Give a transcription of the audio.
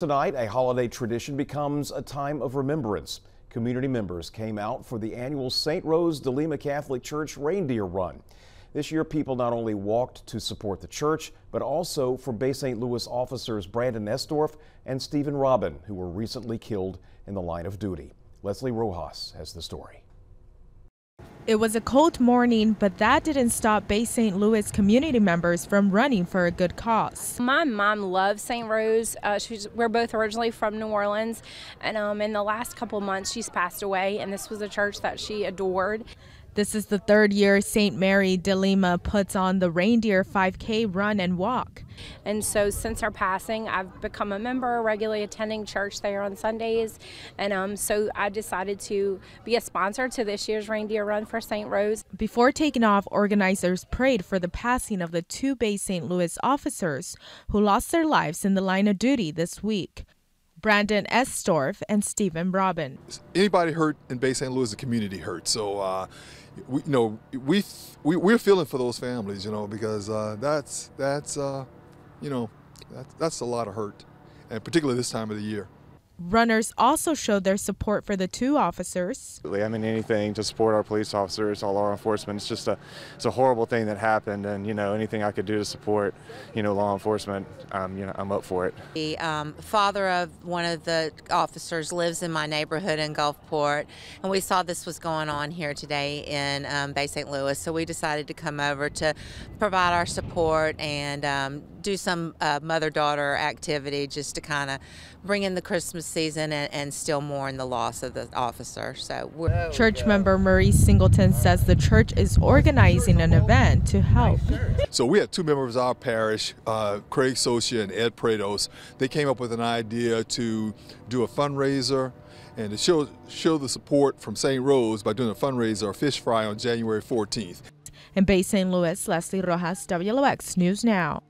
Tonight, a holiday tradition becomes a time of remembrance. Community members came out for the annual St. Rose de Lima Catholic Church Reindeer Run. This year, people not only walked to support the church, but also for Bay St. Louis officers Branden Estorffe and Steven Robin, who were recently killed in the line of duty. Leslie Rojas has the story. It was a cold morning, but that didn't stop Bay St. Louis community members from running for a good cause. My mom loves St. Rose. Uh, we're both originally from New Orleans, and um, in the last couple months, she's passed away, and this was a church that she adored. This is the third year St. Mary de Lima puts on the Reindeer 5K run and walk. And so since our passing, I've become a member, regularly attending church there on Sundays. And um, so I decided to be a sponsor to this year's Reindeer Run for St. Rose. Before taking off, organizers prayed for the passing of the two Bay St. Louis officers who lost their lives in the line of duty this week. Branden S. Estorffe and Steven Robin. Anybody hurt in Bay St. Louis, the community hurt. So, uh, we, you know, we, we we're feeling for those families, you know, because uh, that's that's uh, you know, that's that's a lot of hurt, and particularly this time of the year. Runners also showed their support for the two officers. I mean, anything to support our police officers, all law enforcement. It's just a, it's a horrible thing that happened, and you know, anything I could do to support, you know, law enforcement, um, you know, I'm up for it. The um, father of one of the officers lives in my neighborhood in Gulfport, and we saw this was going on here today in um, Bay St. Louis, so we decided to come over to provide our support and um, do some uh, mother-daughter activity just to kind of bring in the Christmas season and, and still mourn the loss of the officer. So church member Marie Singleton says the church is organizing an event to help. So we had two members of our parish, uh, Craig Socia and Ed Prados. They came up with an idea to do a fundraiser and to show show the support from St. Rose by doing a fundraiser or fish fry on January 14th. In Bay St. Louis, Leslie Rojas, WLOX News Now.